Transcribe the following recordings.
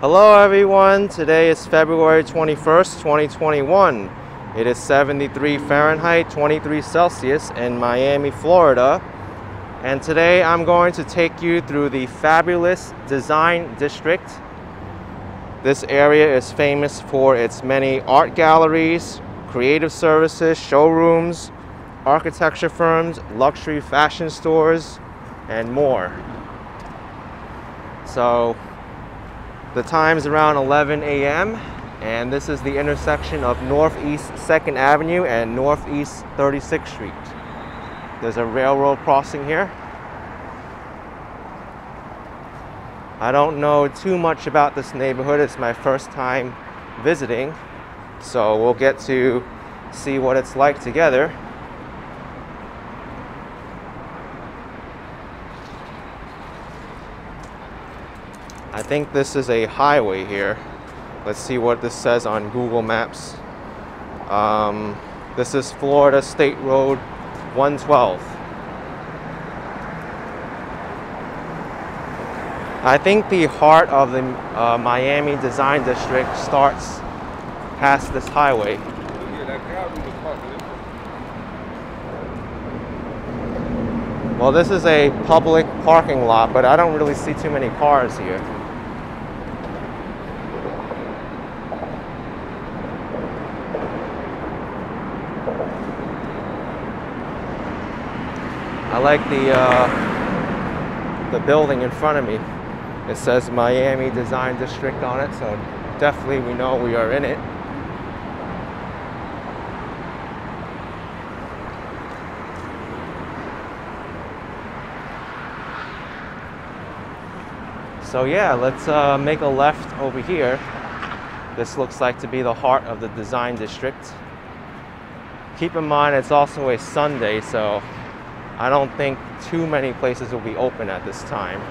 Hello everyone, today is February 21st, 2021. It is 73 Fahrenheit, 23 Celsius in Miami, Florida. And today I'm going to take you through the fabulous design district. This area is famous for its many art galleries, creative services, showrooms, architecture firms, luxury fashion stores, and more. So the time's around 11 a.m. and this is the intersection of Northeast 2nd Avenue and Northeast 36th Street. There's a railroad crossing here. I don't know too much about this neighborhood. It's my first time visiting. So we'll get to see what it's like together. Think this is a highway here. Let's see what this says on Google Maps. Um, this is Florida State Road 112. I think the heart of the uh, Miami Design District starts past this highway. Well, this is a public parking lot, but I don't really see too many cars here. I like the uh, the building in front of me. It says Miami Design District on it, so definitely we know we are in it. So yeah, let's uh, make a left over here. This looks like to be the heart of the design district. Keep in mind it's also a Sunday, so I don't think too many places will be open at this time.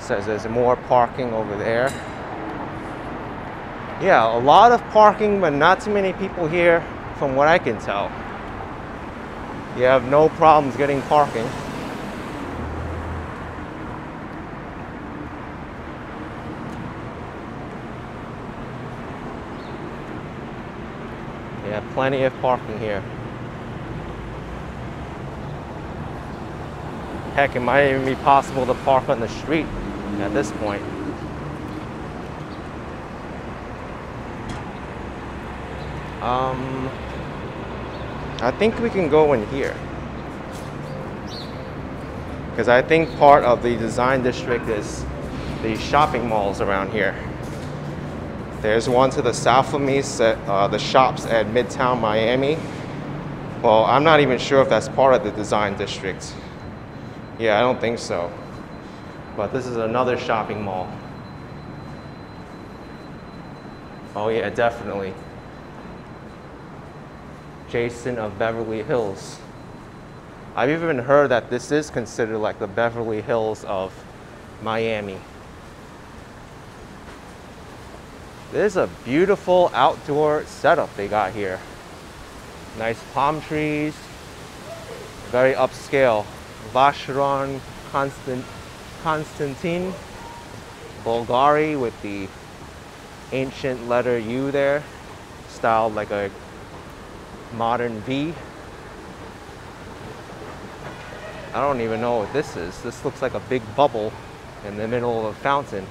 Says there's more parking over there. Yeah, a lot of parking, but not too many people here from what I can tell. You have no problems getting parking. Have plenty of parking here. Heck, it might even be possible to park on the street at this point. Um, I think we can go in here. Because I think part of the design district is the shopping malls around here. There's one to the south of me, uh, the shops at Midtown Miami. Well, I'm not even sure if that's part of the design district. Yeah, I don't think so. But this is another shopping mall. Oh yeah, definitely. Jason of Beverly Hills. I've even heard that this is considered like the Beverly Hills of Miami. There's a beautiful outdoor setup they got here. Nice palm trees, very upscale. Vacheron Constant, Constantin Bulgari with the ancient letter U there, styled like a modern V. I don't even know what this is. This looks like a big bubble in the middle of a fountain.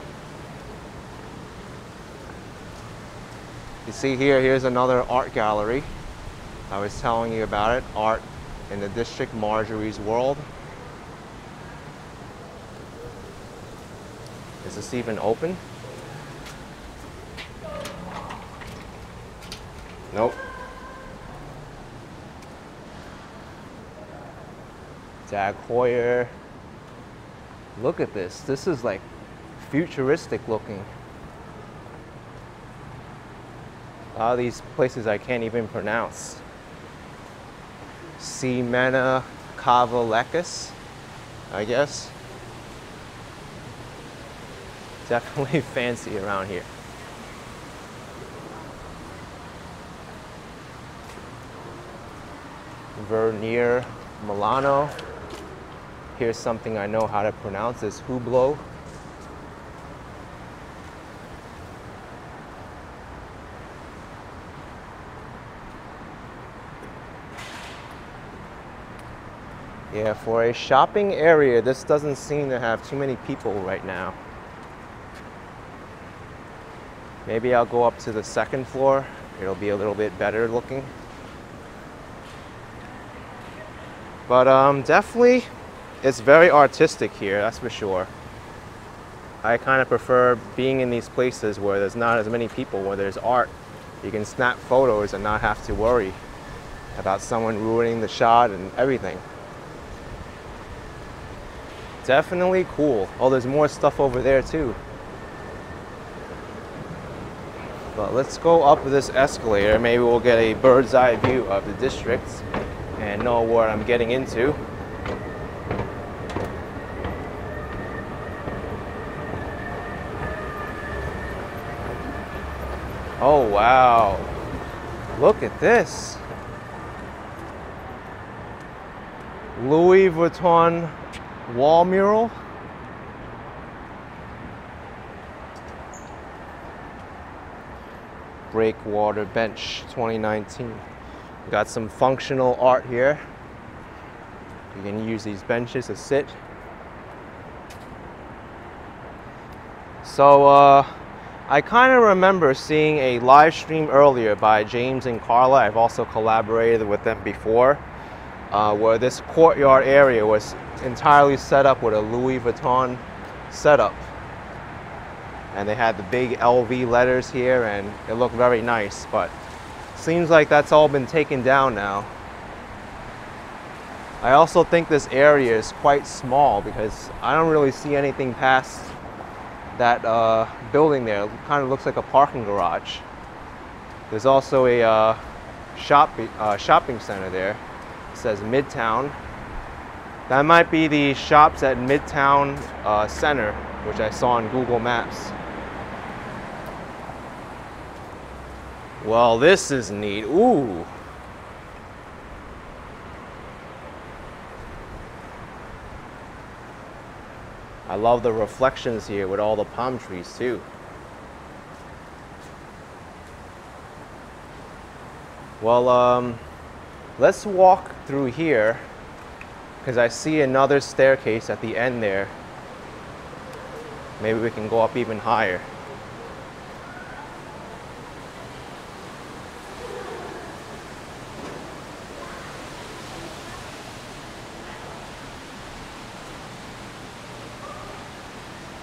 You see here, here's another art gallery. I was telling you about it, art in the district, Marjorie's World. Is this even open? Nope. TAG Heuer. Look at this. This is like futuristic looking. A lot of these places I can't even pronounce. Kavalekas, I guess. Definitely fancy around here. Vhernier Milano. here's something I know how to pronounce is Hublot. Yeah, for a shopping area, this doesn't seem to have too many people right now. Maybe I'll go up to the second floor. It'll be a little bit better looking. But um, definitely, it's very artistic here, that's for sure. I kind of prefer being in these places where there's not as many people, where there's art. You can snap photos and not have to worry about someone ruining the shot and everything. Definitely cool. Oh, there's more stuff over there too. But let's go up this escalator. Maybe we'll get a bird's eye view of the district and know what I'm getting into. Oh, wow. Look at this. Louis Vuitton wall mural. Breakwater Bench 2019. Got some functional art here. You can use these benches to sit. So uh, I kind of remember seeing a live stream earlier by James and Carla. I've also collaborated with them before, uh, where this courtyard area was entirely set up with a Louis Vuitton setup. And they had the big LV letters here and it looked very nice, but seems like that's all been taken down now. I also think this area is quite small because I don't really see anything past that uh, building there. It kind of looks like a parking garage. There's also a uh, shop, uh, shopping center there. It says Midtown that might be the shops at Midtown uh, Center, which I saw on Google Maps. Well, this is neat. Ooh. I love the reflections here with all the palm trees too. Well, um, let's walk through here because I see another staircase at the end there. Maybe we can go up even higher.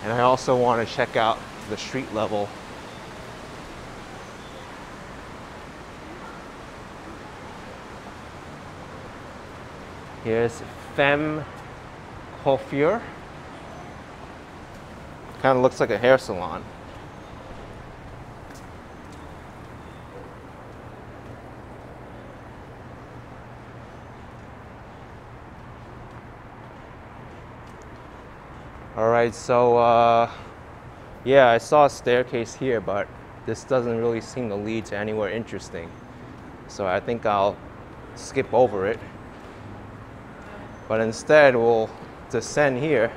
And I also want to check out the street level Here's Femme Coiffure. Kind of looks like a hair salon. All right, so uh, yeah, I saw a staircase here, but this doesn't really seem to lead to anywhere interesting. So I think I'll skip over it but instead we'll descend here.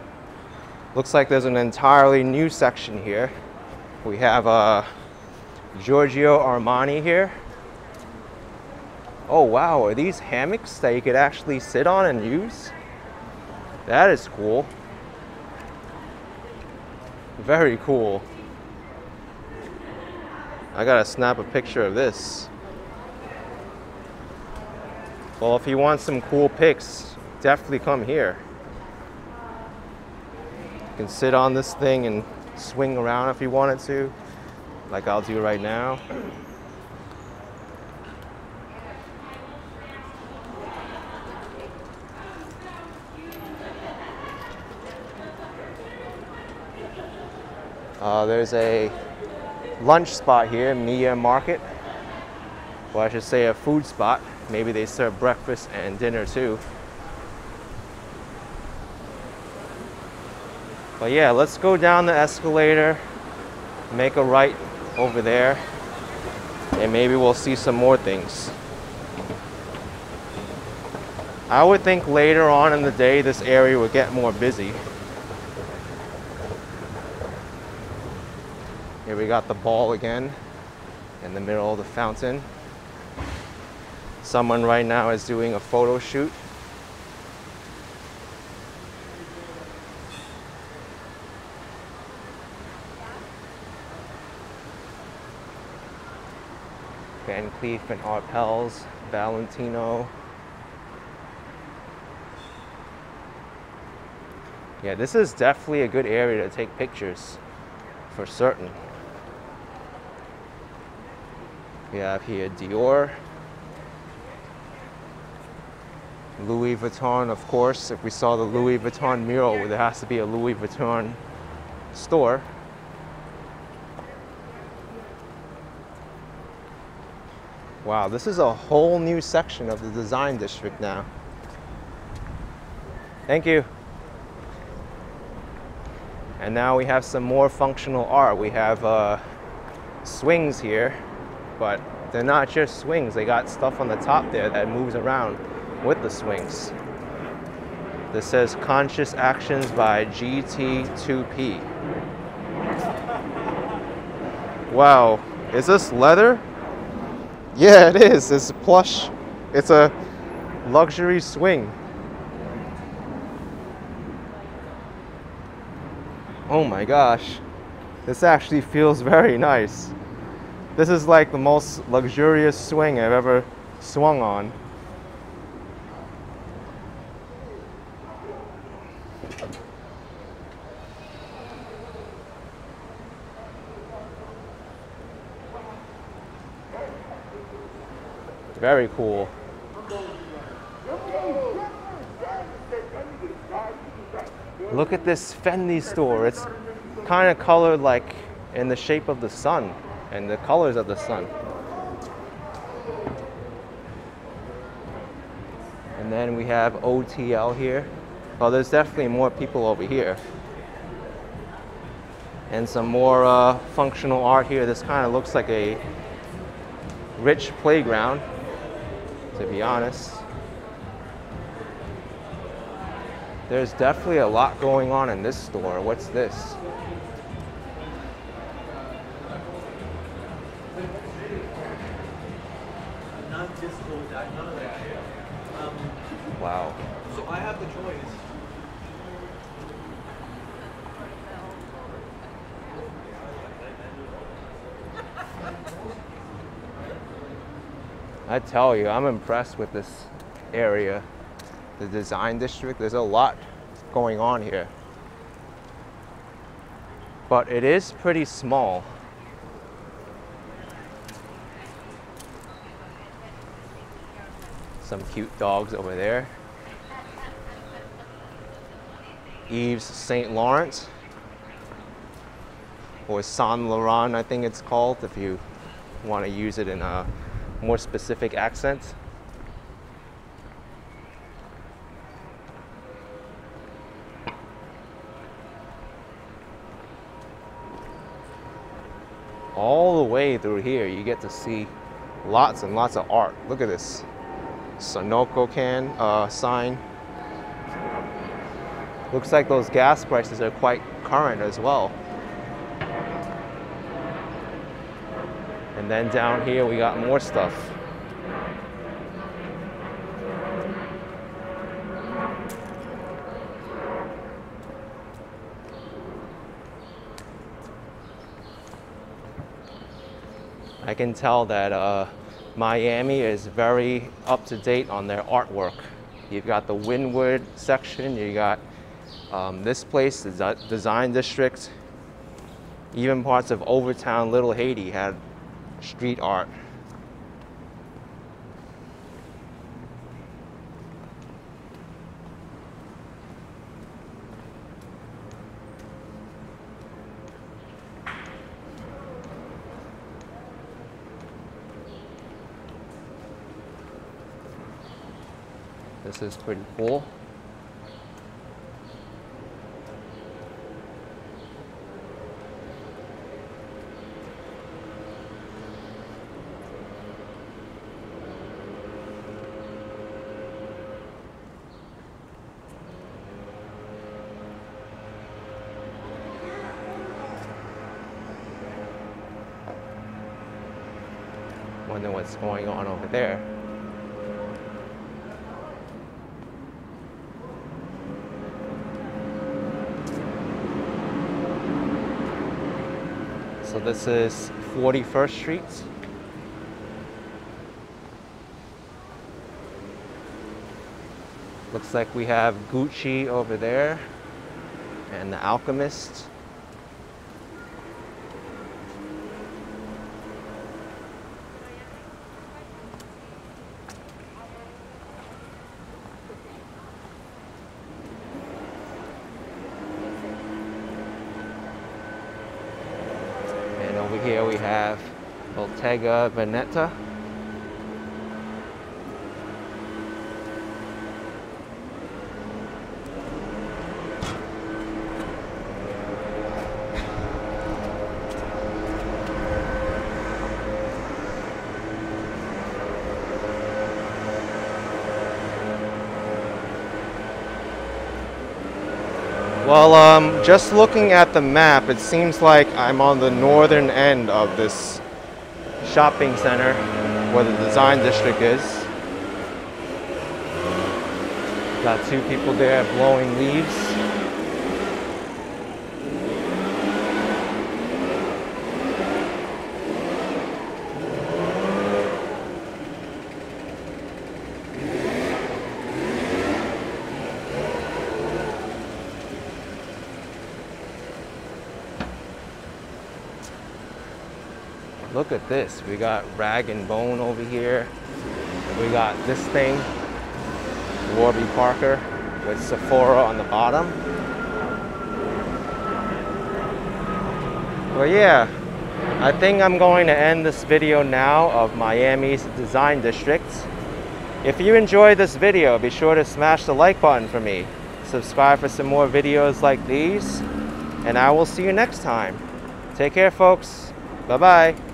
Looks like there's an entirely new section here. We have uh, Giorgio Armani here. Oh wow, are these hammocks that you could actually sit on and use? That is cool. Very cool. I gotta snap a picture of this. Well, if you want some cool pics, definitely come here. You can sit on this thing and swing around if you wanted to, like I'll do right now. Uh, there's a lunch spot here, Mia Market. Well, I should say a food spot. Maybe they serve breakfast and dinner too. But yeah, let's go down the escalator, make a right over there, and maybe we'll see some more things. I would think later on in the day this area would get more busy. Here we got the ball again in the middle of the fountain. Someone right now is doing a photo shoot. Cleef and Arpels, Valentino. Yeah, this is definitely a good area to take pictures for certain. We have here Dior. Louis Vuitton, of course. If we saw the Louis Vuitton mural, there has to be a Louis Vuitton store. Wow, this is a whole new section of the design district now. Thank you. And now we have some more functional art. We have uh, swings here, but they're not just swings. They got stuff on the top there that moves around with the swings. This says Conscious Actions by GT2P. Wow, is this leather? Yeah, it is. It's plush. It's a luxury swing. Oh my gosh. This actually feels very nice. This is like the most luxurious swing I've ever swung on. Very cool. Look at this Fendi store. It's kind of colored like in the shape of the sun and the colors of the sun. And then we have OTL here. Well, there's definitely more people over here. And some more uh, functional art here. This kind of looks like a rich playground to be honest. There's definitely a lot going on in this store. What's this? Um, wow. So I have the choice. I tell you, I'm impressed with this area, the design district. There's a lot going on here. But it is pretty small. Some cute dogs over there. Yves St. Laurent, or Saint Laurent, I think it's called, if you want to use it in a more specific accents. All the way through here, you get to see lots and lots of art. Look at this Sunoco can uh, sign. Looks like those gas prices are quite current as well. And then down here we got more stuff. I can tell that uh, Miami is very up to date on their artwork. You've got the Wynwood section, you got um, this place, the design district, even parts of Overtown, Little Haiti had street art. This is pretty cool. Wonder what's going on over there. So this is 41st Street. Looks like we have Gucci over there and the Alchemist. And over here we have Bottega Veneta. Well, um, just looking at the map, it seems like I'm on the northern end of this shopping center where the design district is. Got two people there blowing leaves. Look at this. We got Rag and Bone over here. We got this thing, Warby Parker with Sephora on the bottom. Well, yeah, I think I'm going to end this video now of Miami's design districts. If you enjoyed this video, be sure to smash the like button for me. Subscribe for some more videos like these, and I will see you next time. Take care, folks. Bye-bye.